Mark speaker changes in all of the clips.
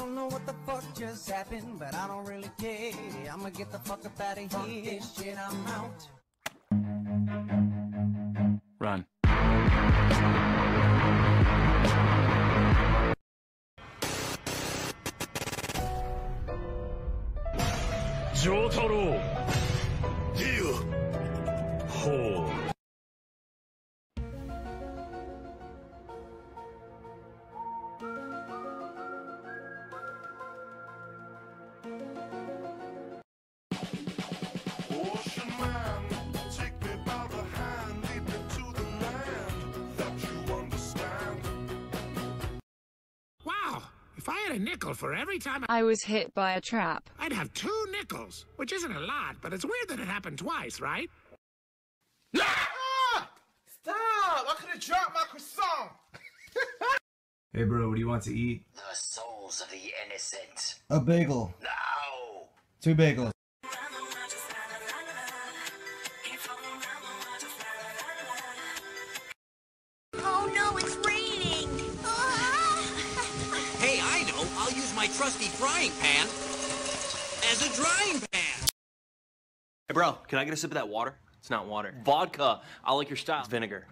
Speaker 1: don't know what the fuck just happened, but I don't really care. I'ma get the fuck up out of here. This shit, I'm out.
Speaker 2: Run. Jotaro! Here! Ho!
Speaker 3: If I had a nickel for every time
Speaker 4: I was hit by a trap.
Speaker 3: I'd have two nickels, which isn't a lot, but it's weird that it happened twice, right?
Speaker 5: Ah! Stop! I could have dropped my croissant.
Speaker 6: Hey, bro, what do you want to eat?
Speaker 7: The souls of the innocent.
Speaker 6: A bagel.
Speaker 7: No!
Speaker 6: Two bagels.
Speaker 8: Oh no, it's raining.
Speaker 9: Hey, I know. I'll use my trusty frying pan as a drying pan.
Speaker 10: Hey, bro, can I get a sip of that water? It's not water. Vodka. I like your style. It's vinegar.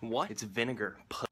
Speaker 10: What? It's vinegar. Pussy.